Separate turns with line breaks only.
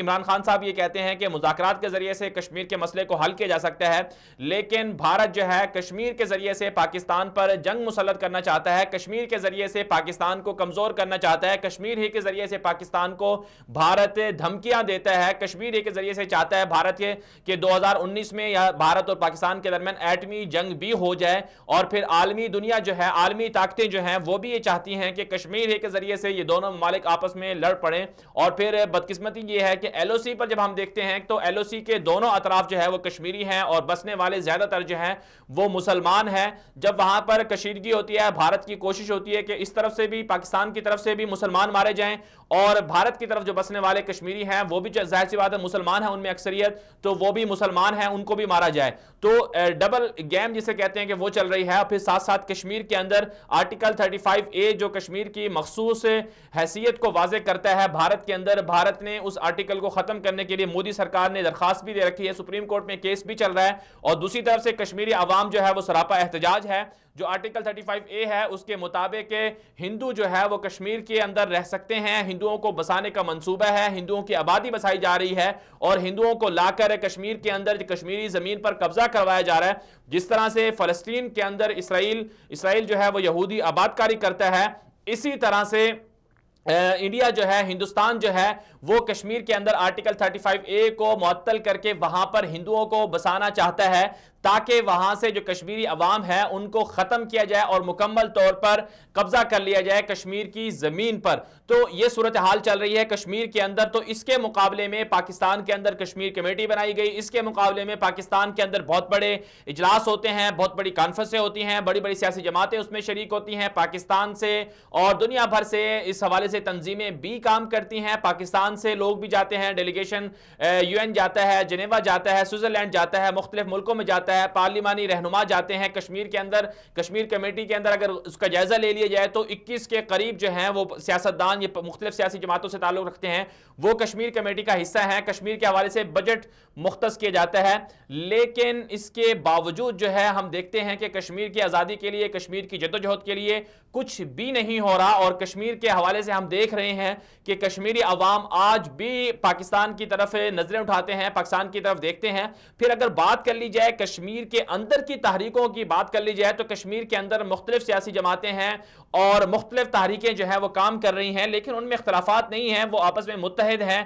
عمران خان صاحب یہ کہتے ہیں کہ مذاکرات کے ذریعے سے کشمیر کے مسئلے کو حل کیا جا سکتا ہے، لیکن بھارت جو ہے کشمیر کے ذریعے سے پاکستان پر جنگ مسلط کرنا چاہتا ہے، کشمیر کے ذریعے سے پاکستان کو کمزور کرنا چاہتا ہے، کشمیر ہی کے ذریعے سے پاکستان کو بھارت دھمکیاں دیتا ہے، کشمیر ہی کے ذریعے سے چاہتا ہے بھارت کے کہ دو ہزار انیس میں یا بھارت اور پاکستان کے درمیان ایٹمی جنگ بھی ہو جائے اور پھر عالمی دنیا جو ہے، عالمی طاقتیں جو ہیں وہ بھی یہ چاہتی ہیں کہ کشمیر ہی کے ذریعے سے یہ دونوں ممالک آپس میں لڑ پڑیں اور پھر بدقسمتی یہ ہے کہ ایل او سی پر جب ہم دیکھتے ہیں تو ایل او سی کے دونوں اطراف جو ہے وہ کشمیری ہیں اور بسنے والے زیادہ تر جو ہیں وہ مسلمان ہیں۔ جب وہاں پر کشیدگی ہوتی ہے، بھارت کی کوشش ہوتی ہے کہ اس طرف سے بھی، پاکستان کی طرف سے بھی مسلمان مارے جائیں اور بھارت کی طرف جو بسنے والے کشمیری ہیں وہ بھی ظاہر سی بات ہے مسلمان ہیں ان میں اکثریت، تو وہ بھی مسلمان ہیں، ان کو بھی مارا جائے۔ تو ڈبل گیم جسے کہتے ہیں کہ وہ چل رہی ہے۔ اور پھر ساتھ ساتھ کشمیر کے اندر آرٹیکل 35 اے جو کشمیر کی مخصوص حیثیت کو واضح کرتا ہے، بھارت کے اندر، بھارت نے اس آرٹیکل کو ختم کرنے کے لیے مودی سرکار نے درخواست بھی دے رکھی ہے۔ سپریم کورٹ میں کیس بھی چل رہا ہے اور دوسری طرف سے کشمیری عوام جو ہے وہ سراپا احتجاج ہے۔ جو آرٹیکل 35 اے ہے، اس کے مطابق ہندو جو ہے وہ کشمیر کے اندر رہ سکتے ہیں۔ ہندوؤں کو بسانے کا منصوبہ ہے، ہندوؤں کی آبادی بسائی جا رہی ہے اور ہندوؤں کو لا کر کشمیر کے اندر کشمیری زمین پر قبضہ کروایا جا رہا ہے۔ جس طرح سے فلسطین کے اندر اسرائیل اسرائیل جو ہے وہ یہودی آبادکاری کرتا ہے، اسی طرح سے انڈیا جو ہے، ہندوستان جو ہے، وہ کشمیر کے اندر آرٹیکل 35 اے کو معطل کر کے وہاں پر ہندوؤں کو بسانا چاہتا ہے۔ تاکہ وہاں سے جو کشمیری عوام ہے، ان کو ختم کیا جائے اور مکمل طور پر قبضہ کر لیا جائے کشمیر کی زمین پر۔ تو یہ صورتحال چل رہی ہے کشمیر کے اندر۔ تو اس کے مقابلے میں پاکستان کے اندر کشمیر کمیٹی بنائی گئی۔ اس کے مقابلے میں پاکستان کے اندر بہت بڑے اجلاس ہوتے ہیں، بہت بڑی کانفرنسیں ہوتی ہیں، بڑی بڑی سیاسی جماعتیں اس میں شریک ہوتی ہیں۔ پاکستان سے اور دنیا بھر سے اس حوالے سے تنظیمیں بھی کام کرتی ہیں۔ پاکستان سے لوگ بھی جاتے ہیں۔ ڈیلیگیشن یو این جاتا ہے جنیوا جاتا ہے سوئٹزرلینڈ جاتا ہے، مختلف ملکوں میں جاتا ہے۔ ہے پارلیمانی رہنما جاتے ہیں۔ کشمیر کے اندر، کشمیر کمیٹی کے اندر اگر اس کا جائزہ لے لیا جائے تو اکیس کے قریب جو ہیں وہ سیاستدان، یہ مختلف سیاسی جماعتوں سے تعلق رکھتے ہیں۔ وہ کشمیر کمیٹی کا حصہ ہیں۔ کشمیر کے حوالے سے بجٹ مختص کیا جاتا ہے۔ لیکن اس کے باوجود جو ہے، ہم دیکھتے ہیں کہ کشمیر کی آزادی کے لیے، کشمیر کی جدوجہد کے لیے کچھ بھی نہیں ہو رہا۔ اور کشمیر کے حوالے سے ہم دیکھ رہے ہیں کہ کشمیری عوام آج بھی پاکستان کی طرف نظریں اٹھاتے ہیں، پاکستان کی طرف دیکھتے ہیں۔ پھر اگر بات کر لی جائے کشمیر کشمیر کے اندر کی تحریکوں کی بات کر لی جائے تو کشمیر کے اندر مختلف سیاسی جماعتیں ہیں اور مختلف تحریکیں جو ہیں وہ کام کر رہی ہیں، لیکن ان میں اختلافات نہیں ہیں، وہ آپس میں متحد ہیں۔